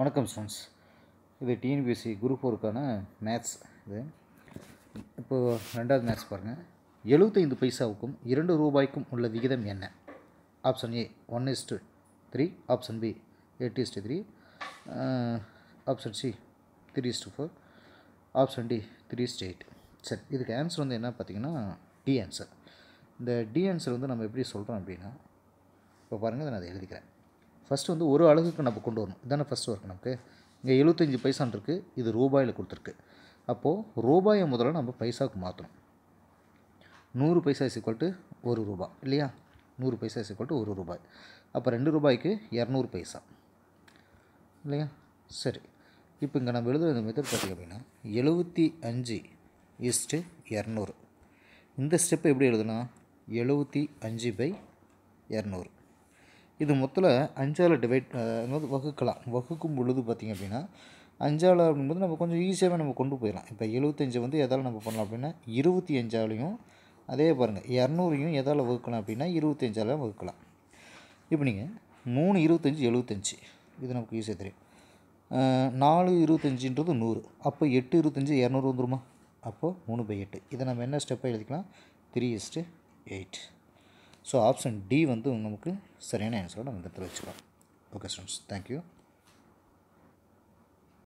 வணக்கம் ஸ்டூடெண்ட்ஸ். இது TNPSC group ஃபோருக்கான maths இது. இப்போது ரெண்டாவது மேத்ஸ் பாருங்கள் எழுபத்தைந்து பைசாவுக்கும் இரண்டு ரூபாய்க்கும் உள்ள விகிதம் என்ன? Option A one is to three option B eight is to three option C three is to four option D three is to eight சரி இதுக்கு ஆன்சர் வந்து என்ன பார்த்தீங்கன்னா டி ஆன்சர் இந்த டி ஆன்சர் வந்து நம்ம எப்படி சொல்கிறோம் அப்படின்னா இப்போ பாருங்கள் நான் அதை எழுதிக்கிறேன். ஃபஸ்ட்டு வந்து ஒரு அழகுக்கு நம்ம கொண்டு வரணும். இதானே ஃபஸ்ட்டு ஒர்க் நமக்கு. இங்கே எழுபத்தஞ்சி பைசான் இருக்குது இது ரூபாயில் கொடுத்துருக்கு. அப்போது ரூபாயை முதல்ல நம்ம பைசாவுக்கு மாற்றணும் நூறு பைசா இஸ் ஈக்குவல் டு ஒரு ரூபா இல்லையா? நூறு பைசா இஸ் ஈக்குவல் டு ஒரு ரூபாய். அப்போ ரெண்டு ரூபாய்க்கு இரநூறு பைசா இல்லையா? சரி. இப்போ இங்கே நம்ம எழுதுகிற மெத்தட் பார்த்திங்க அப்படின்னா எழுபத்தி அஞ்சு இஸ்ட்டு இரநூறு. இந்த ஸ்டெப்பை எப்படி எழுதுனா எழுபத்தி அஞ்சு பை இரநூறு. இது மொத்தத்தில் அஞ்சால் டிவைட் அதாவது வகுக்கலாம். வகுக்கும் பொழுது பார்த்திங்க அப்படின்னா அஞ்சால் அப்படிங்கும்போது நம்ம கொஞ்சம் ஈஸியாகவே நம்ம கொண்டு போயிடலாம். இப்போ எழுபத்தஞ்சு வந்து எதால் நம்ம பண்ணலாம் அப்படின்னா இருபத்தி அஞ்சாலையும் அதே பாருங்கள் இரநூறையும் எதால் வகுக்கலாம் அப்படின்னா இருபத்தஞ்சால் வகுக்கலாம். இப்போ நீங்கள் மூணு இருபத்தஞ்சி எழுபத்தஞ்சி இது நமக்கு ஈஸியாக தெரியும். நாலு இருபத்தஞ்சின்றது நூறு. அப்போ எட்டு இருபத்தஞ்சி இரநூறு வந்துருமா? அப்போது மூணு பை எட்டு. இதை நம்ம என்ன ஸ்டெப்பாக எழுதிக்கலாம்? Three is to eight so option D வந்து நமக்கு சரியான ஆன்சரோட நம்ம இடத்துல வச்சுக்கலாம். Okay students thank you